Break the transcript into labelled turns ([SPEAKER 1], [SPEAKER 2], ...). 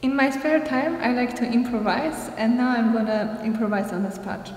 [SPEAKER 1] In my spare time, I like to improvise, and now I'm gonna improvise on the spot.